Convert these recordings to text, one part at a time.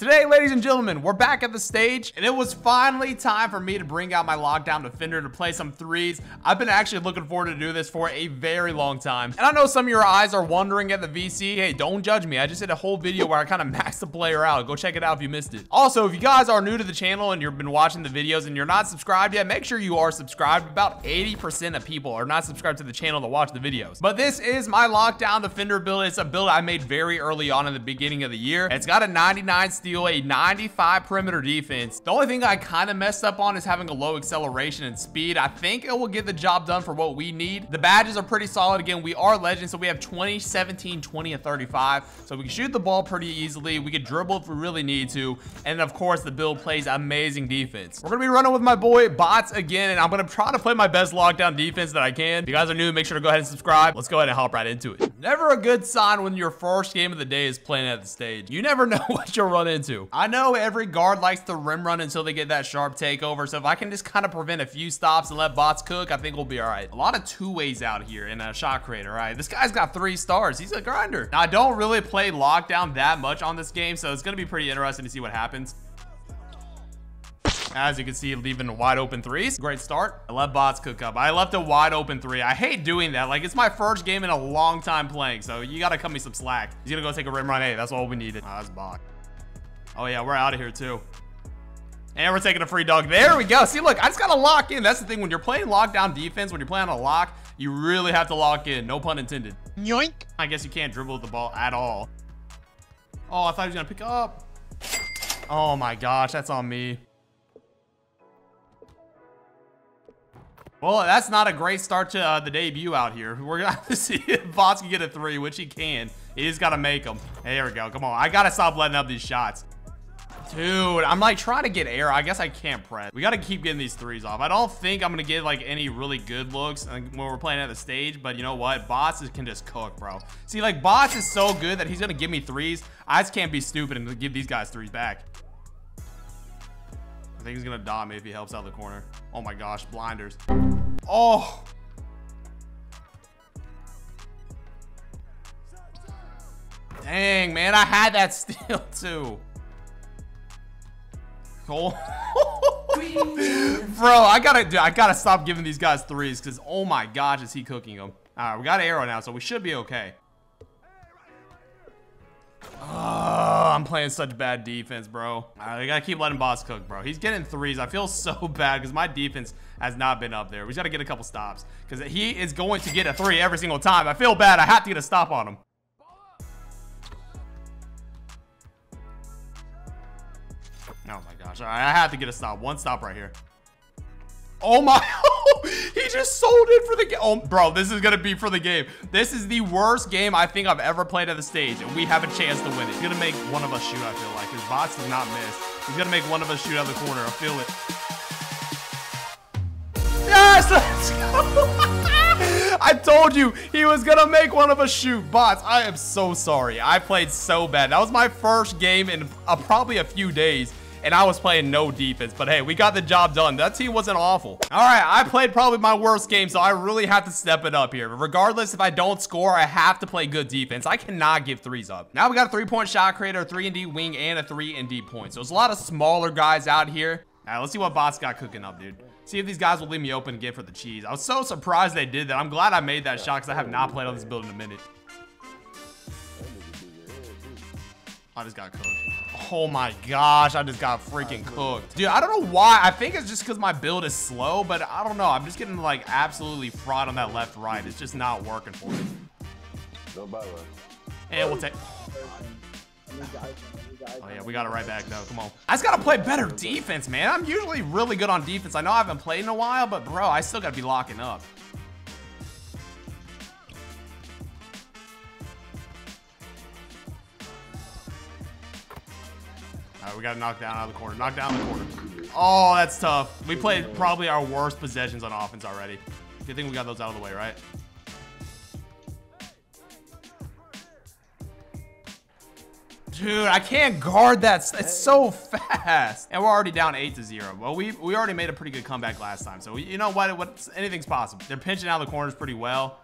Today, ladies and gentlemen, we're back at the stage, and it was finally time for me to bring out my lockdown defender to play some threes. I've been actually looking forward to do this for a very long time. And I know some of your eyes are wondering at the VC, hey, don't judge me. I just did a whole video where I kind of maxed the player out. Go check it out if you missed it. Also, if you guys are new to the channel and you've been watching the videos and you're not subscribed yet, make sure you are subscribed. About 80% of people are not subscribed to the channel to watch the videos. But this is my lockdown defender build. It's a build I made very early on in the beginning of the year. It's got a 99 steal a 95 perimeter defense. The only thing I kind of messed up on is having a low acceleration and speed. I think it will get the job done for what we need. The badges are pretty solid. Again, we are legends, so we have 20, 17, 20, and 35. So we can shoot the ball pretty easily. We can dribble if we really need to. And of course, the build plays amazing defense. We're going to be running with my boy Bots again, and I'm going to try to play my best lockdown defense that I can. If you guys are new, make sure to go ahead and subscribe. Let's go ahead and hop right into it. Never a good sign when your first game of the day is playing at the stage. You never know what you'll run into into. I know every guard likes to rim run until they get that sharp takeover. So if I can just kind of prevent a few stops and let bots cook, I think we'll be all right. A lot of two ways out here in a shot creator, right? This guy's got three stars. He's a grinder. Now, I don't really play lockdown that much on this game, so it's going to be pretty interesting to see what happens. As you can see, leaving wide open threes. Great start. I let bots cook up. I left a wide open three. I hate doing that. Like, it's my first game in a long time playing, so you got to cut me some slack. He's going to go take a rim run. Hey, that's all we needed. Oh, that's bot. Oh, yeah, we're out of here, too. And we're taking a free dog. There we go. See, look, I just got to lock in. That's the thing. When you're playing lockdown defense, when you're playing on a lock, you really have to lock in. No pun intended. Yoink. I guess you can't dribble the ball at all. Oh, I thought he was going to pick up. Oh, my gosh. That's on me. Well, that's not a great start to uh, the debut out here. We're going to have to see if Bots can get a three, which he can. He just got to make them. There we go. Come on. I got to stop letting up these shots. Dude, I'm like trying to get air. I guess I can't press. We got to keep getting these threes off. I don't think I'm going to get like any really good looks when we're playing at the stage, but you know what? Bots can just cook, bro. See, like Boss is so good that he's going to give me threes. I just can't be stupid and give these guys threes back. I think he's going to dot me if he helps out the corner. Oh my gosh, blinders. Oh. Dang, man, I had that steal too. Bro, I gotta, I gotta stop giving these guys threes because, oh my gosh, is he cooking them? All right, we got arrow now, so we should be okay. Oh, I'm playing such bad defense, bro. I gotta keep letting boss cook, bro. He's getting threes. I feel so bad because my defense has not been up there. We just gotta get a couple stops because he is going to get a three every single time. I feel bad. I have to get a stop on him. Oh my gosh. All right, I have to get a stop. One stop right here. Oh my, he just sold it for the game. Oh, bro, this is going to be for the game. This is the worst game I think I've ever played at the stage, and we have a chance to win it. He's to make one of us shoot, I feel like. His bots does not miss. He's to make one of us shoot out of the corner. I feel it. Yes, let's go. I told you he was to make one of us shoot. Bots, I am so sorry. I played so bad. That was my first game in probably a few days and I was playing no defense. But hey, we got the job done. That team wasn't awful. All right, I played probably my worst game, so I really have to step it up here. But regardless, if I don't score, I have to play good defense. I cannot give threes up. Now we got a three-point shot creator, 3 and D wing, and a 3 and D point. So it's a lot of smaller guys out here. All right, let's see what boss got cooking up, dude. See if these guys will leave me open again for the cheese. I was so surprised they did that. I'm glad I made that shot because I have not played on this build in a minute. I just got cooked. Oh my gosh, I just got freaking cooked. Dude, I don't know why. I think it's just because my build is slow, but I don't know. I'm just getting like absolutely fried on that left right. It's just not working for me. Go by And we'll take... Oh yeah, we got it right back though. Come on. I just gotta play better defense, man. I'm usually really good on defense. I know I haven't played in a while, but bro, I still gotta be locking up. We got to knock down out of the corner. Knock down the corner. Oh, that's tough. We played probably our worst possessions on offense already. Good thing we got those out of the way, right? Dude, I can't guard that. It's so fast. And we're already down 8 to 0. Well, we we already made a pretty good comeback last time. So, you know what? what anything's possible. They're pinching out of the corners pretty well.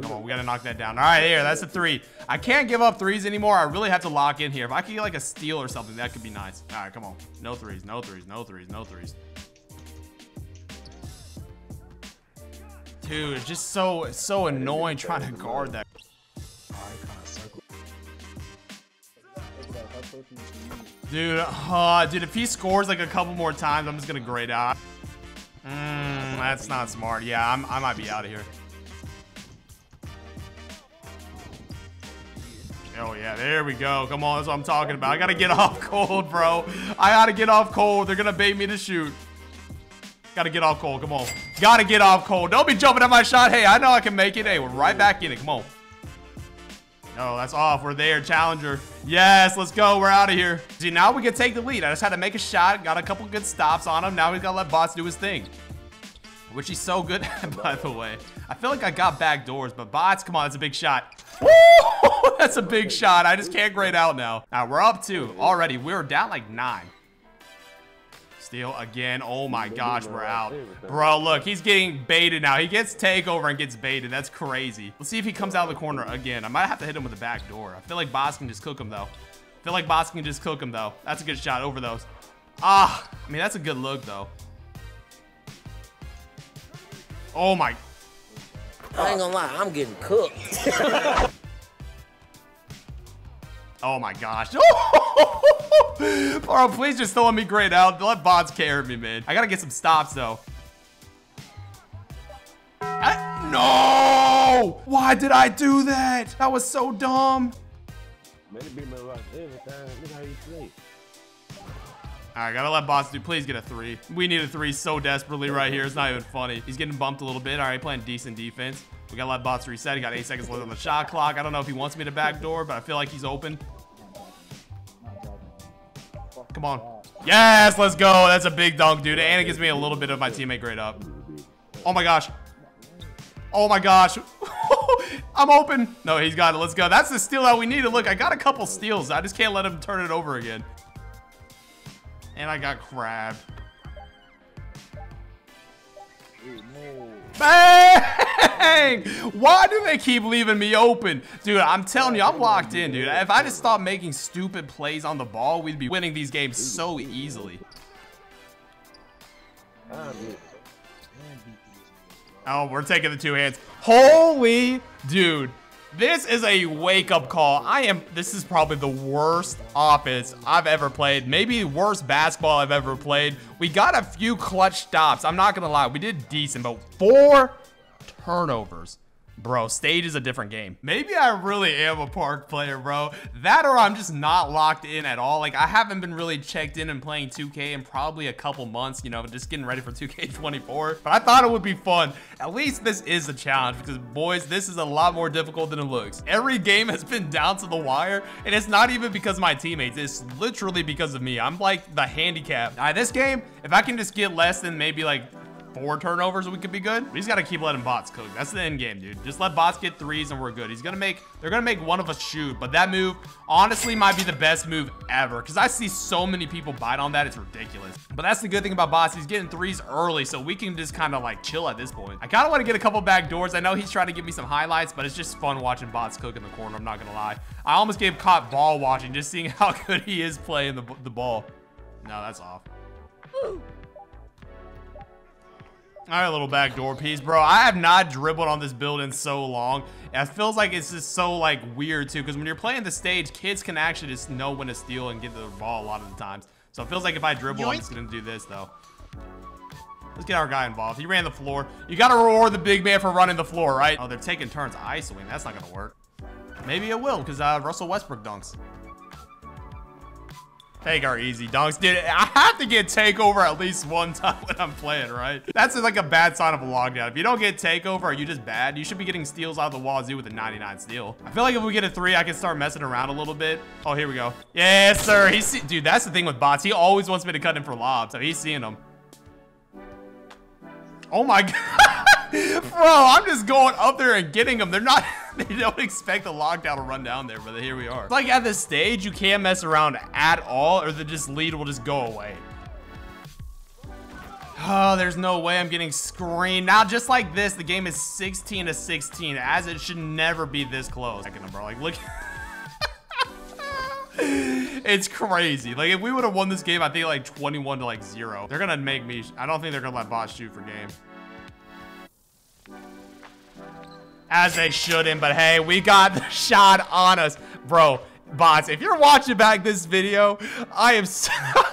Come on, we gotta knock that down. All right, here, that's a three. I can't give up threes anymore. I really have to lock in here. If I could get like a steal or something, that could be nice. All right, come on. No threes, no threes, no threes, no threes. Dude, it's just so, so annoying trying to guard that. Dude, uh, dude, if he scores like a couple more times, I'm just gonna grade out. Mmm, that's not smart. Yeah, I'm, I might be out of here. Oh yeah, there we go. Come on, that's what I'm talking about. I gotta get off cold, bro. I gotta get off cold. They're gonna bait me to shoot. Gotta get off cold. Come on. Gotta get off cold. Don't be jumping at my shot. Hey, I know I can make it. Hey, we're right back in it. Come on. Oh, that's off. We're there. Challenger. Yes, let's go. We're out of here. See, now we can take the lead. I just had to make a shot. Got a couple good stops on him. Now he's got to let Bots do his thing. Which he's so good at, by the way. I feel like I got back doors, but Bots, come on. That's a big shot. Woo! That's a big shot. I just can't grade out now. All right, we're up two already. We're down like nine. Steal again. Oh my gosh, we're out. Bro, look, he's getting baited now. He gets takeover and gets baited. That's crazy. Let's see if he comes out of the corner again. I might have to hit him with the back door. I feel like Boss can just cook him, though. I feel like Boss can just cook him, though. That's a good shot over those. Ah, I mean, that's a good look, though. Oh my. I ain't gonna lie, I'm getting cooked. oh my gosh. Bro, please just don't let me grade out. Let bots carry me, man. I gotta get some stops, though. I, no! Why did I do that? That was so dumb. Alright, gotta let bots do. Please get a three. We need a three so desperately right here. It's not even funny. He's getting bumped a little bit. Alright, playing decent defense. We gotta let bots reset. He got eight seconds left on the shot clock. I don't know if he wants me to backdoor, but I feel like he's open. Come on. Yes, let's go. That's a big dunk, dude. And it gives me a little bit of my teammate grade up. Oh my gosh. Oh my gosh. I'm open. No, he's got it. Let's go. That's the steal that we needed. Look, I got a couple steals. I just can't let him turn it over again. And I got crab. Bang! Why do they keep leaving me open? Dude, I'm telling you, I'm locked in, dude. If I just stopped making stupid plays on the ball, we'd be winning these games so easily. Oh, we're taking the two hands. Holy dude. This is a wake-up call. I am, this is probably the worst offense I've ever played. Maybe worst basketball I've ever played. We got a few clutch stops. I'm not gonna lie, we did decent, but four turnovers. Bro, stage is a different game. Maybe I really am a park player, bro. That or I'm just not locked in at all. Like, I haven't been really checked in and playing 2K in probably a couple months, you know, just getting ready for 2K24. But I thought it would be fun. At least this is a challenge because, boys, this is a lot more difficult than it looks. Every game has been down to the wire, and it's not even because my teammates. It's literally because of me. I'm like the handicap. Right, this game, if I can just get less than maybe like four turnovers, we could be good. We just gotta keep letting bots cook. That's the end game, dude. Just let bots get threes and we're good. He's gonna make, they're gonna make one of us shoot, but that move honestly might be the best move ever because I see so many people bite on that. It's ridiculous. But that's the good thing about bots. He's getting threes early, so we can just kind of like chill at this point. I kind of want to get a couple back doors. I know he's trying to give me some highlights, but it's just fun watching bots cook in the corner. I'm not gonna lie. I almost gave caught ball watching, just seeing how good he is playing the, the ball. No, that's off. All right, little backdoor piece, bro. I have not dribbled on this build in so long. It feels like it's just so like weird too, because when you're playing the stage, kids can actually just know when to steal and get the ball a lot of the times. So it feels like if I dribble, Yoink. I'm just gonna do this though. Let's get our guy involved. He ran the floor. You gotta reward the big man for running the floor, right? Oh, they're taking turns isoing. That's not gonna work. Maybe it will, because uh, Russell Westbrook dunks. Take our easy dunks. Dude, I have to get takeover at least one time when I'm playing, right? That's like a bad sign of a lockdown. If you don't get takeover, are you just bad? You should be getting steals out of the wazoo with a 99 steal. I feel like if we get a three, I can start messing around a little bit. Oh, here we go. Yes, sir. He's Dude, that's the thing with bots. He always wants me to cut in for lobs, so he's seeing them. Oh my god. Bro, I'm just going up there and getting them. They're not, they don't expect the lockdown to run down there, but here we are. Like at this stage, you can't mess around at all or the just lead will just go away. Oh, there's no way I'm getting screened. Now, just like this, the game is 16 to 16, as it should never be this close. Second, bro, like, look. it's crazy. Like, if we would have won this game, I think like 21 to like zero. They're gonna make me, I don't think they're gonna let bots shoot for game. As they shouldn't, but hey, we got the shot on us. Bro, bots, if you're watching back this video, I am so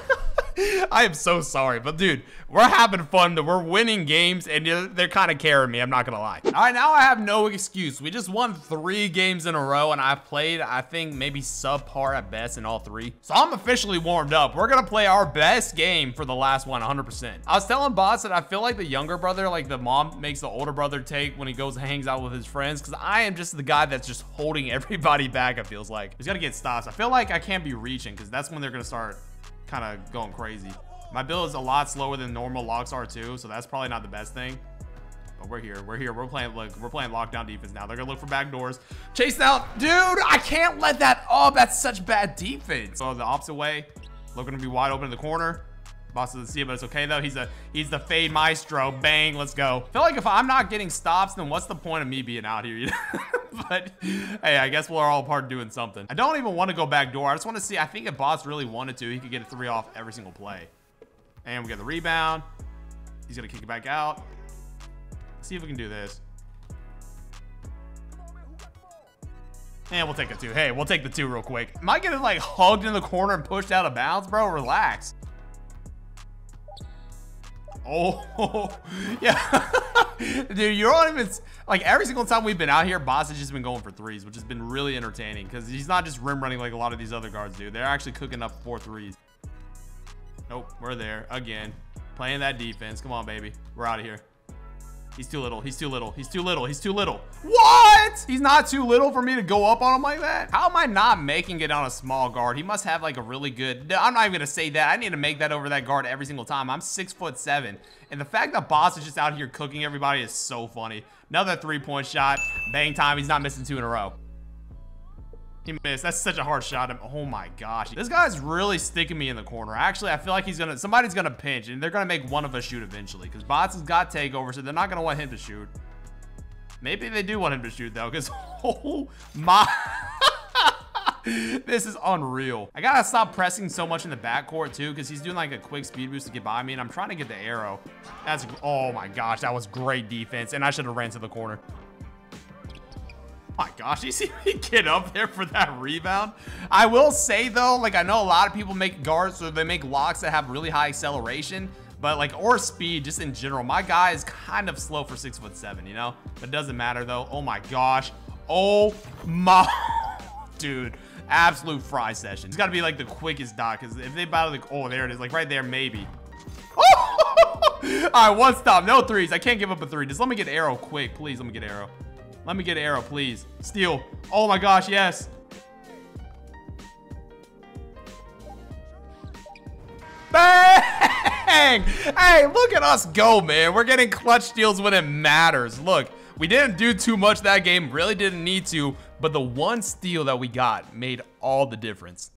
I am so sorry, but dude, we're having fun. We're winning games, and they're kind of carrying me. I'm not gonna lie. All right, now I have no excuse. We just won three games in a row, and I've played, I think, maybe subpar at best in all three. So I'm officially warmed up. We're gonna play our best game for the last one, 100%. I was telling Boss that I feel like the younger brother, like the mom makes the older brother take when he goes and hangs out with his friends, because I am just the guy that's just holding everybody back. It feels like he's gotta get stops. I feel like I can't be reaching, because that's when they're gonna start kind of going crazy. My build is a lot slower than normal locks are too, so that's probably not the best thing. But we're here. We're here. We're playing look, we're playing lockdown defense now. They're gonna look for back doors. Chase out. Dude, I can't let that up. That's such bad defense. So the opposite way. Looking to be wide open in the corner. Boss doesn't see it, but it's okay though. He's a he's the fade maestro. Bang, let's go. I feel like if I'm not getting stops, then what's the point of me being out here? but hey, I guess we're all part of doing something. I don't even want to go back door. I just want to see. I think if Boss really wanted to, he could get a three off every single play. And we get the rebound. He's gonna kick it back out. Let's see if we can do this. And we'll take the two. Hey, we'll take the two real quick. Am I getting like hugged in the corner and pushed out of bounds, bro? Relax. Oh, yeah. Dude, you don't even, like every single time we've been out here, Boss has just been going for threes, which has been really entertaining because he's not just rim running like a lot of these other guards do. They're actually cooking up four threes. Nope, we're there again. Playing that defense. Come on, baby. We're out of here. He's too little. He's too little. He's too little. He's too little. What? He's not too little for me to go up on him like that? How am I not making it on a small guard? He must have like a really good... I'm not even going to say that. I need to make that over that guard every single time. I'm six foot seven. And the fact that Boss is just out here cooking everybody is so funny. Another three-point shot. Bang time. He's not missing two in a row. He missed. That's such a hard shot. Oh my gosh. This guy's really sticking me in the corner. Actually, I feel like he's gonna, somebody's gonna pinch and they're gonna make one of us shoot eventually because Bots has got takeover, so they're not gonna want him to shoot. Maybe they do want him to shoot though, because oh my. this is unreal. I gotta stop pressing so much in the backcourt too, because he's doing like a quick speed boost to get by me, and I'm trying to get the arrow. That's, oh my gosh, that was great defense, and I should have ran to the corner my gosh, you see me get up there for that rebound? I will say though, like I know a lot of people make guards or they make locks that have really high acceleration, but like or speed just in general. My guy is kind of slow for six foot seven, you know? But it doesn't matter though. Oh my gosh. Oh my dude. Absolute fry session. It's gotta be like the quickest dot because if they battle the oh there it is, like right there, maybe. Oh! All right, one stop, no threes. I can't give up a three. Just let me get arrow quick, please. Let me get arrow. Let me get an arrow, please. Steal. Oh my gosh, yes. Bang! Hey, look at us go, man. We're getting clutch steals when it matters. Look, we didn't do too much that game. Really didn't need to. But the one steal that we got made all the difference.